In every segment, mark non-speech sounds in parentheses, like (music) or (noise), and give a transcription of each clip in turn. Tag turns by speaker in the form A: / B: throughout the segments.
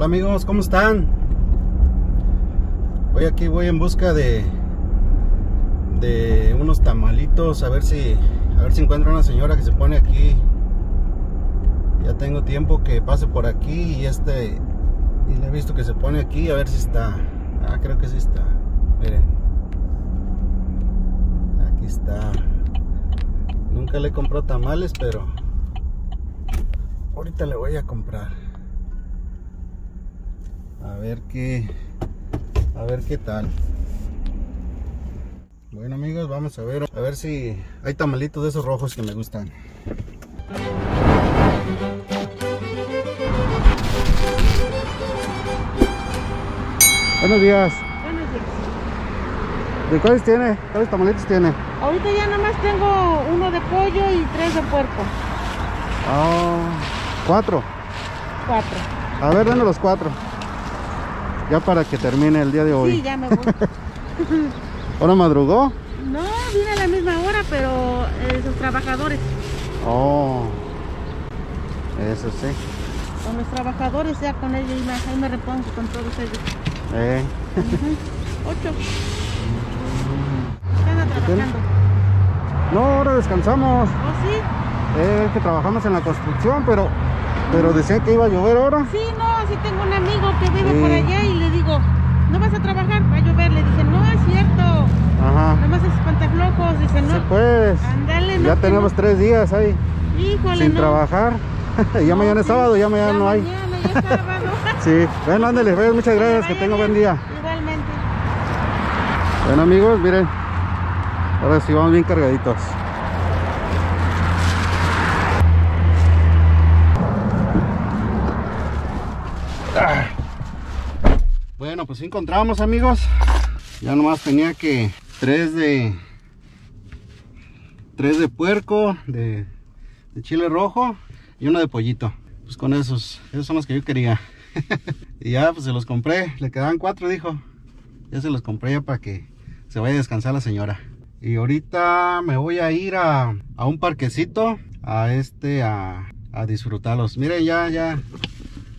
A: Hola amigos, ¿cómo están? Hoy aquí voy en busca de de unos tamalitos, a ver si a ver si encuentro una señora que se pone aquí. Ya tengo tiempo que pase por aquí y este y le he visto que se pone aquí, a ver si está. Ah, creo que sí está. Miren. Aquí está. Nunca le compró tamales, pero ahorita le voy a comprar. A ver qué a ver qué tal. Bueno amigos, vamos a ver a ver si hay tamalitos de esos rojos que me gustan. Buenos días.
B: Buenos días.
A: ¿De cuáles tiene? ¿Cuáles tamalitos tiene?
B: Ahorita ya nada más tengo uno de pollo y tres de puerco.
A: Ah, cuatro.
B: Cuatro.
A: A ver, denme los cuatro. Ya para que termine el día de hoy.
B: Sí, ya me voy. (laughs)
A: ¿Ahora madrugó?
B: no, vine a la misma hora, pero eh, sus trabajadores.
A: Oh. Eso sí.
B: Con los trabajadores ya con ellos y me, ahí me repongo con todos ellos.
A: Eh.
B: Ocho. (laughs) ¿Qué anda trabajando?
A: No, ahora descansamos.
B: ¿Oh, sí?
A: Eh, es que trabajamos en la construcción, pero pero decían que iba a llover ahora.
B: Sí, no, sí tengo un amigo que vive
A: Sí.
B: por allá y le digo, ¿no vas a trabajar? Va a llover. Le dije, no, es cierto.
A: Ajá.
B: Nomás es espantaflojos. Dice, no.
A: Sí, pues.
B: Ándale, no.
A: Ya
B: que
A: tenemos
B: no.
A: tres días ahí
B: Híjole,
A: sin
B: no.
A: trabajar. (laughs) ya
B: No,
A: mañana es sábado, ya mañana no hay.
B: Ya sábado. (laughs)
A: Sí. Bueno, ándale, pues, muchas gracias, que
B: vaya
A: tenga buen día.
B: Igualmente.
A: Bueno amigos, miren. Ahora sí vamos bien cargaditos. Pues encontramos amigos. Ya nomás tenía que tres de tres de puerco, de, de chile rojo y uno de pollito. Pues con esos, esos son los que yo quería. (laughs) y ya pues se los compré, le quedaban cuatro dijo. Ya se los compré ya para que se vaya a descansar la señora. Y ahorita me voy a ir a, a un parquecito a este a, a disfrutarlos. Miren, ya, ya,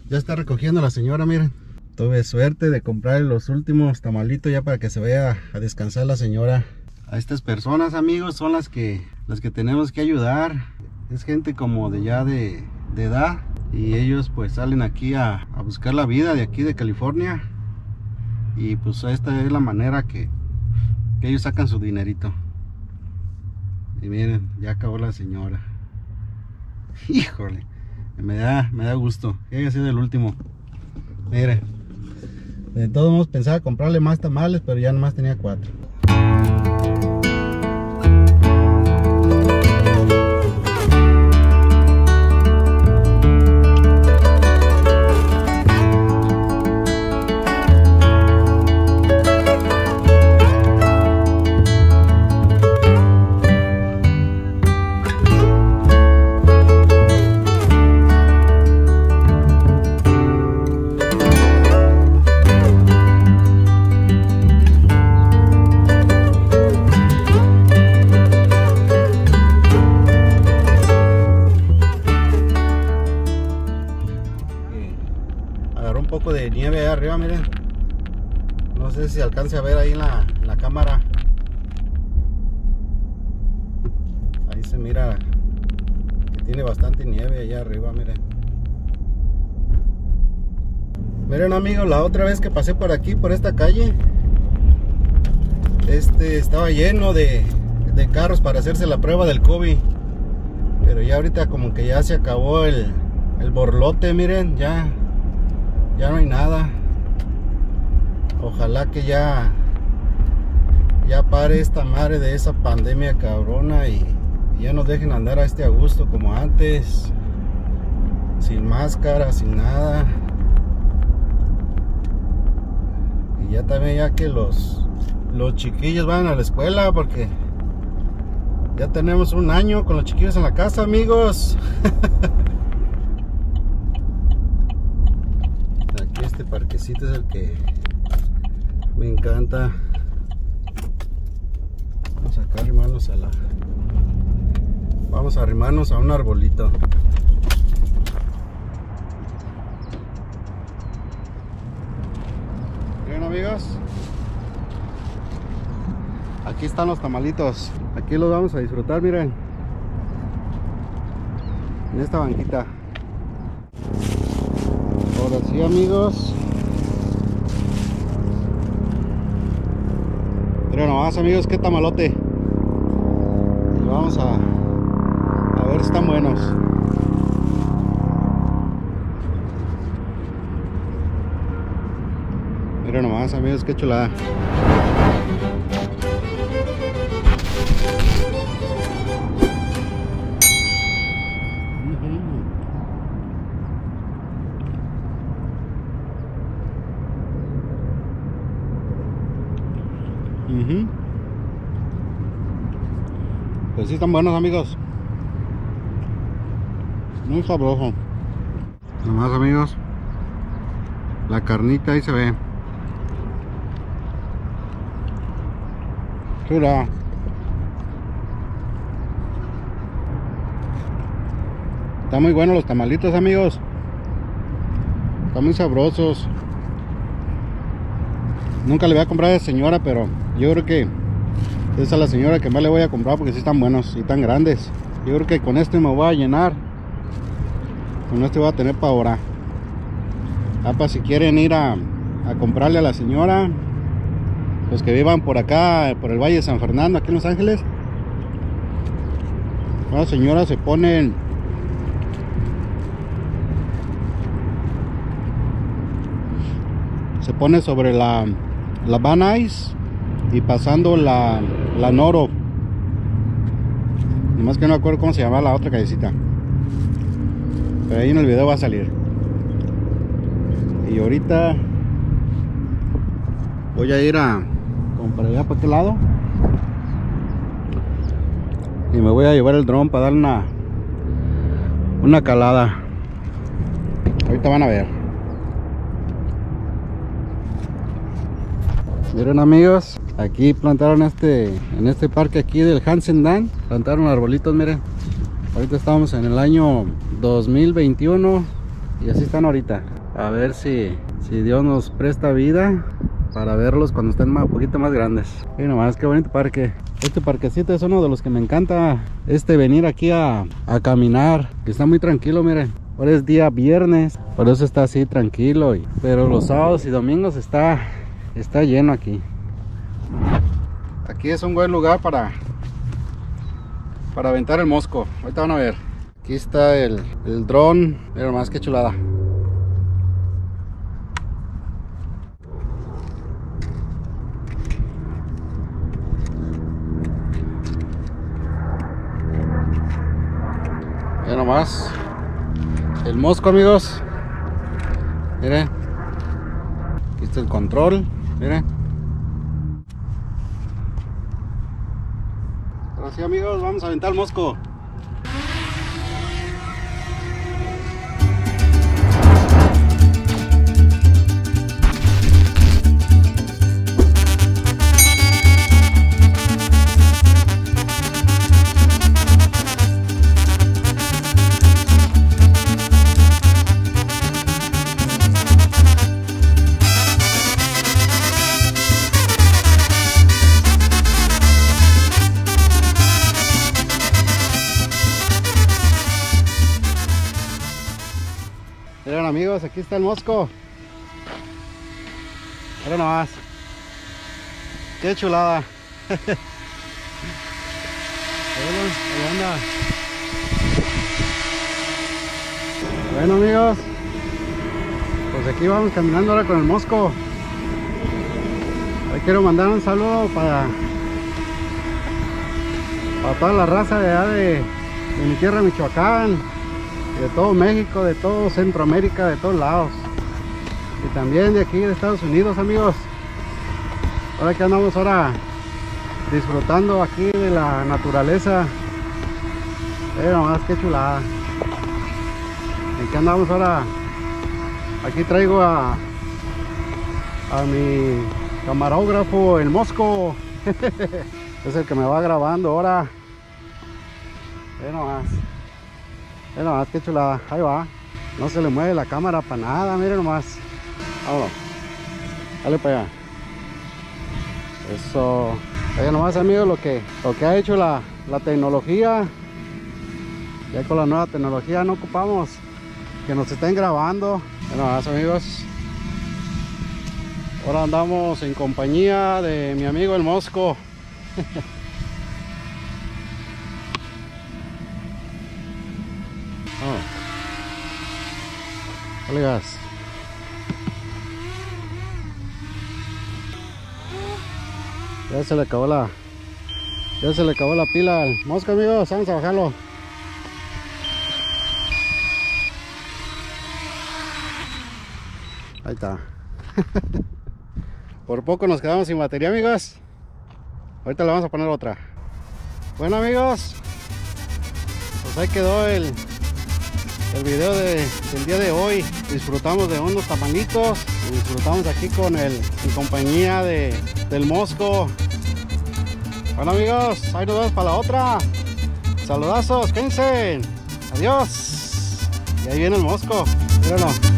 A: ya está recogiendo la señora, miren. Tuve suerte de comprar los últimos tamalitos ya para que se vaya a descansar la señora. A estas personas, amigos, son las que las que tenemos que ayudar. Es gente como de ya de, edad y ellos pues salen aquí a, a buscar la vida de aquí de California. Y pues esta es la manera que, que ellos sacan su dinerito. Y miren ya acabó la señora. (laughs) Híjole me da me da gusto. Que haya sido el último. Miren de todos modos pensaba comprarle más tamales pero ya nomás tenía cuatro nieve arriba, miren. No sé si alcance a ver ahí en la, la cámara. Ahí se mira que tiene bastante nieve allá arriba, miren. Miren amigos, la otra vez que pasé por aquí, por esta calle, este estaba lleno de, de carros para hacerse la prueba del COVID. Pero ya ahorita como que ya se acabó el, el borlote, miren, ya, ya no hay nada. Ojalá que ya, ya pare esta madre de esa pandemia cabrona y, ya nos dejen andar a este a gusto como antes, sin máscara, sin nada. Y ya también ya que los, los chiquillos van a la escuela porque ya tenemos un año con los chiquillos en la casa, amigos. (laughs) Aquí este parquecito es el que me encanta. Vamos acá a arrimarnos a la. Vamos a arrimarnos a un arbolito. amigos. Aquí están los tamalitos. Aquí los vamos a disfrutar, miren. En esta banquita. Ahora sí, amigos. Pero nomás, amigos, qué tamalote. Y vamos a, a ver si están buenos. Miren nomás, amigos, qué chulada. Pues están buenos amigos. Muy sabroso. Nomás amigos. La carnita ahí se ve. Chula. Están muy buenos los tamalitos amigos. Están muy sabrosos. Nunca le voy a comprar a esa señora, pero yo creo que es la señora que más le voy a comprar porque sí están buenos y tan grandes. Yo creo que con este me voy a llenar. Con este voy a tener para ahora. Ah, para si quieren ir a, a comprarle a la señora, los que vivan por acá, por el Valle de San Fernando, aquí en Los Ángeles. La señora se ponen se pone sobre la, la Van Nuys y pasando la, la Noro. Nomás que no acuerdo cómo se llama la otra callecita. Pero ahí en el video va a salir. Y ahorita voy a ir a comprar allá para aquel lado. Y me voy a llevar el dron para dar una una calada. Ahorita van a ver. Miren amigos, aquí plantaron este, en este parque aquí del Hansen Dan, plantaron arbolitos, miren. Ahorita estamos en el año 2021 y así están ahorita. A ver si, si Dios nos presta vida para verlos cuando estén un poquito más grandes. Y nomás, qué bonito parque. Este parquecito es uno de los que me encanta, este venir aquí a, a caminar, que está muy tranquilo, miren. Ahora es día viernes, por eso está así tranquilo. Pero los sábados y domingos está está lleno aquí. Aquí es un buen lugar para para aventar el mosco. Ahorita van a ver. Aquí está el, el dron pero más que chulada. Miren nomás. El mosco amigos. Miren. Aquí está el control miren ahora sí amigos vamos a aventar mosco aquí está el mosco. Miren nomás. Qué chulada. (laughs) Bueno amigos, pues aquí vamos caminando ahora con el mosco. Hoy quiero mandar un saludo para para toda la raza de allá de mi tierra Michoacán de todo México, de todo Centroamérica, de todos lados. Y también de aquí de Estados Unidos, amigos. Ahora que andamos ahora disfrutando aquí de la naturaleza. Eh, nomás qué chulada. ¿En qué andamos ahora? Aquí traigo a a mi camarógrafo, el Mosco. (laughs) es el que me va grabando ahora. Eh, nomás. Miren nomás, qué chulada. Ahí va. No se le mueve la cámara para nada. Miren nomás. Vámonos. Dale para allá. Eso. Oye, nomás amigos, lo que, lo que ha hecho la, la tecnología. Ya con la nueva tecnología no ocupamos que nos estén grabando. Bueno, más amigos. Ahora andamos en compañía de mi amigo el Mosco. (laughs) Dale Ya se le acabó la ya se le acabó la pila al mosca amigos, vamos a bajarlo. Ahí está. (laughs) Por poco nos quedamos sin batería amigos. Ahorita le vamos a poner otra. Bueno amigos, pues ahí quedó el, el video de, del día de hoy. Disfrutamos de unos tamalitos. Disfrutamos aquí con el en compañía de, del Mosco. Bueno amigos, ahí nos vemos para la otra. Saludazos, quédense. Adiós. Y ahí viene el Mosco. Mírenlo.